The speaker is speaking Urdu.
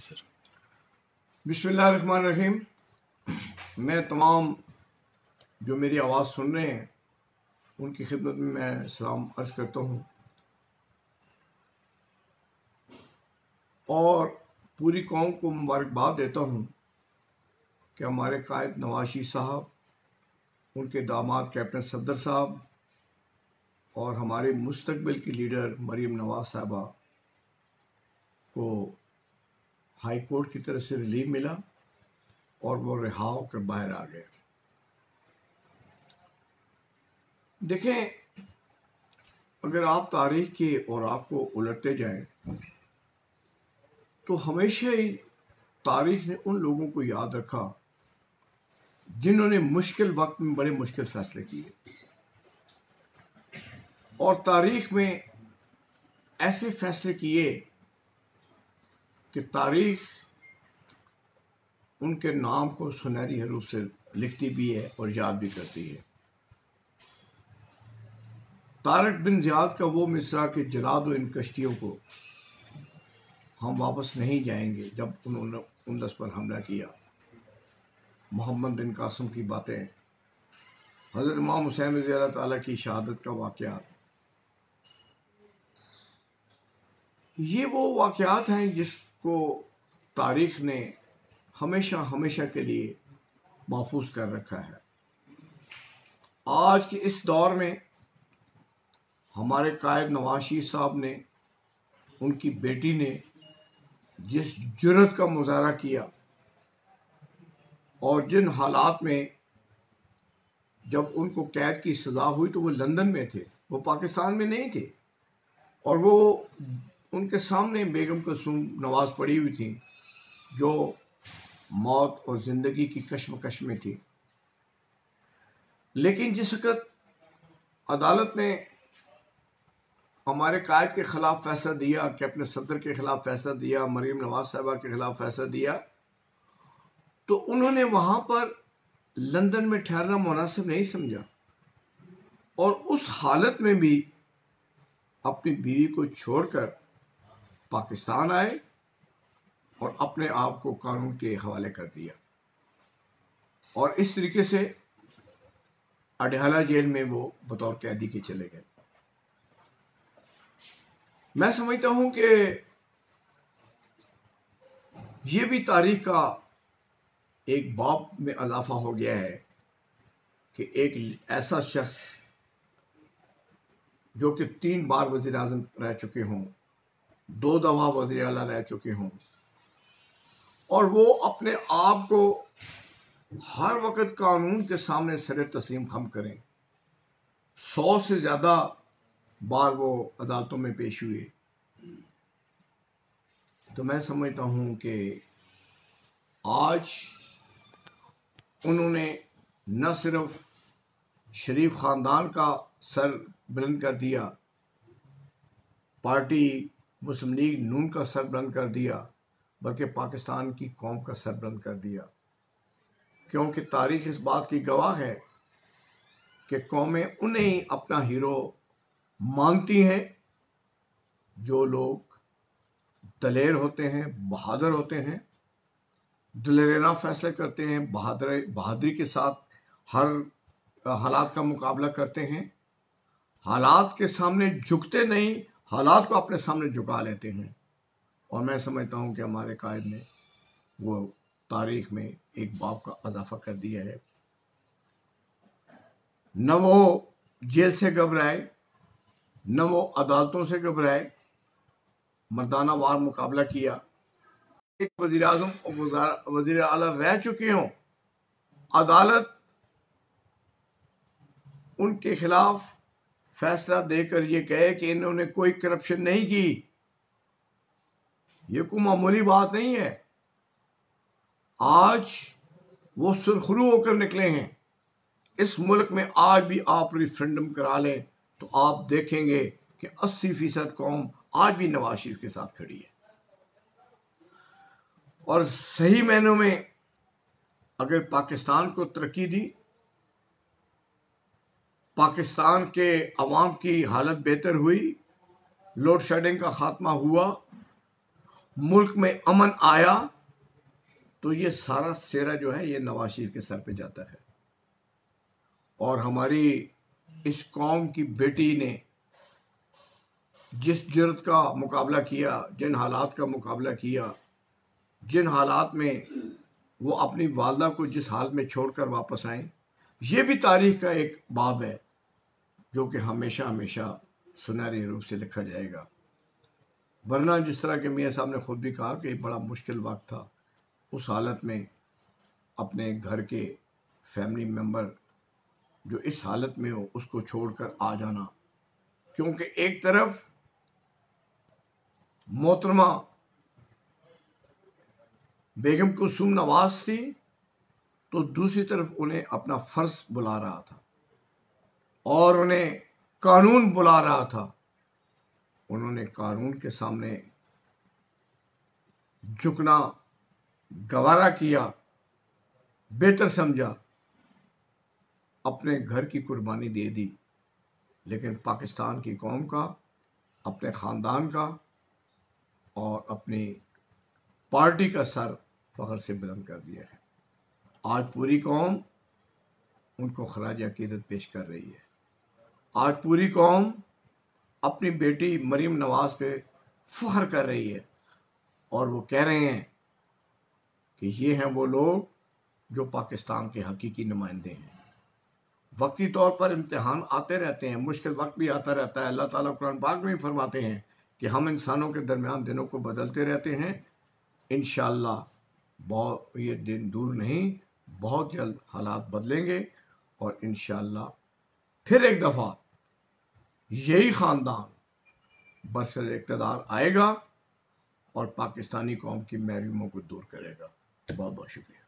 سر۔ بسم اللہ الرحمن الرحیم۔ میں تمام جو میری آواز سن رہے ہیں، ان کی خدمت میں میں سلام عرض کرتا ہوں۔ اور پوری قوم کو مبارکباد دیتا ہوں کہ ہمارے قائد نواشی صاحب، ان کے داماد کیپٹن صدر صاحب، اور ہمارے مستقبل کی لیڈر مریم نواز صاحبہ کو ہائی کورٹ کی طرف سے ریلیو ملا اور وہ رہا ہو کر باہر آ گئے۔ دیکھیں، اگر آپ تاریخ کے اور آپ کو الٹتے جائیں، تو ہمیشہ ہی تاریخ نے ان لوگوں کو یاد رکھا جنہوں نے مشکل وقت میں بڑے مشکل فیصلے کیے۔ اور تاریخ میں ایسے فیصلے کیے کہ تاریخ ان کے نام کو سنہری حروف سے لکھتی بھی ہے اور یاد بھی کرتی ہے۔ تارک بن زیاد کا وہ مصرع کہ جلا دو ان کشتیوں کو ہم واپس نہیں جائیں گے جب انہوں نے اندس پر حملہ کیا۔ محمد بن قاسم کی باتیں۔ حضرت امام حسین رضی اللہ تعالیٰ کی شہادت کا واقعہ۔ یہ وہ واقعات ہیں جس کو تاریخ نے ہمیشہ ہمیشہ کے لیے محفوظ کر رکھا ہے۔ آج کے اس دور میں ہمارے قائد نواشی صاحب نے، ان کی بیٹی نے جس جرت کا مظاہرہ کیا اور جن حالات میں جب ان کو قید کی سزا ہوئی تو وہ لندن میں تھے، وہ پاکستان میں نہیں تھے اور وہ ان کے سامنے بیگم کلثوم نواز پڑی ہوئی تھیں، جو موت اور زندگی کی کشمکش میں تھی لیکن جس وقت عدالت نے ہمارے قائد کے خلاف فیصلہ دیا، کیپٹن صدر کے خلاف فیصلہ دیا، مریم نواز صاحبہ کے خلاف فیصلہ دیا، تو انہوں نے وہاں پر لندن میں ٹھہرنا مناسب نہیں سمجھا۔ اور اس حالت میں بھی اپنی بیوی کو چھوڑ کر پاکستان آئے اور اپنے آپ کو قانون کے حوالے کر دیا۔ اور اس طریقے سے اڈیالہ جیل میں وہ بطور قیدی کے چلے گئے۔ میں سمجھتا ہوں کہ یہ بھی تاریخ کا ایک باب میں اضافہ ہو گیا ہے کہ ایک ایسا شخص جو کہ تین بار وزیر اعظم رہ چکے ہوں۔ دو دفعہ وزیر اعلیٰ رہ چکے ہوں۔ اور وہ اپنے آپ کو ہر وقت قانون کے سامنے سر تسلیم خم کریں۔ سو سے زیادہ بار وہ عدالتوں میں پیش ہوئے۔ تو میں سمجھتا ہوں کہ آج انہوں نے نہ صرف شریف خاندان کا سر بلند کر دیا، پارٹی مسلم لیگ نون کا سر بلند کر دیا، بلکہ پاکستان کی قوم کا سر بلند کر دیا۔ کیونکہ تاریخ اس بات کی گواہ ہے کہ قومیں انہیں اپنا ہیرو مانتی ہیں، جو لوگ دلیر ہوتے ہیں، بہادر ہوتے ہیں۔ دلیرانہ فیصلے کرتے ہیں، بہادر بہادری کے ساتھ ہر حالات کا مقابلہ کرتے ہیں۔ حالات کے سامنے جھکتے نہیں حالات کو اپنے سامنے جھکا لیتے ہیں۔ اور میں سمجھتا ہوں کہ ہمارے قائد نے وہ تاریخ میں ایک باب کا اضافہ کر دیا ہے۔ نہ وہ جیل سے گھبرائے، نہ وہ عدالتوں سے گھبرائے، مردانہ وار مقابلہ کیا۔ ایک وزیر اعظم اور وزیر اعلیٰ رہ چکے ہوں۔ عدالت ان کے خلاف فیصلہ دے کر یہ کہے کہ انہوں نے کوئی کرپشن نہیں کی۔ یہ کوئی معمولی بات نہیں ہے۔ آج وہ سرخرو ہو کر نکلے ہیں۔ اس ملک میں آج بھی آپ ریفرنڈم کرا لیں تو آپ دیکھیں گے کہ اسی فیصد قوم آج بھی نواز شریف کے ساتھ کھڑی ہے۔ اور صحیح معنوں میں اگر پاکستان کو ترقی دی پاکستان کے عوام کی حالت بہتر ہوئی۔ لوڈ شیڈنگ کا خاتمہ ہوا۔ ملک میں امن آیا۔ تو یہ سارا سیرا جو ہے، یہ نواز شریف کے سر پہ جاتا ہے۔ اور ہماری اس قوم کی بیٹی نے جس جرت کا مقابلہ کیا، جن حالات کا مقابلہ کیا، جن حالات میں وہ اپنی والدہ کو جس حال میں چھوڑ کر واپس آئیں، یہ بھی تاریخ کا ایک باب ہے۔ جو کہ ہمیشہ ہمیشہ سنہری روپ سے لکھا جائے گا۔ ورنہ جس طرح کہ میاں صاحب نے خود بھی کہا کہ بڑا مشکل وقت تھا، اس حالت میں اپنے گھر کے فیملی ممبر جو اس حالت میں ہو، اس کو چھوڑ کر آ جانا۔ کیونکہ ایک طرف محترمہ بیگم کلثوم نواز تھی، تو دوسری طرف انہیں اپنا فرض بلا رہا تھا۔ اور انہیں قانون بلا رہا تھا۔ انہوں نے قانون کے سامنے جھکنا، گوارا کیا، بہتر سمجھا، اپنے گھر کی قربانی دے دی۔ لیکن پاکستان کی قوم کا، اپنے خاندان کا اور اپنی پارٹی کا سر فخر سے بلند کر دیا ہے۔ آج پوری قوم ان کو خراج عقیدت پیش کر رہی ہے۔ آج پوری قوم اپنی بیٹی مریم نواز پہ فخر کر رہی ہے اور وہ کہہ رہے ہیں کہ یہ ہیں وہ لوگ جو پاکستان کے حقیقی نمائندے ہیں۔ وقتی طور پر امتحان آتے رہتے ہیں، مشکل وقت بھی آتا رہتا ہے۔ اللہ تعالیٰ قرآن پاک میں فرماتے ہیں کہ ہم انسانوں کے درمیان دنوں کو بدلتے رہتے ہیں۔ انشاءاللہ بہت یہ دن دور نہیں، بہت جلد حالات بدلیں گے اور انشاءاللہ پھر ایک دفعہ یہی خاندان برسر اقتدار آئے گا اور پاکستانی قوم کی محروموں کو دور کرے گا۔ بہت بہت شکریہ۔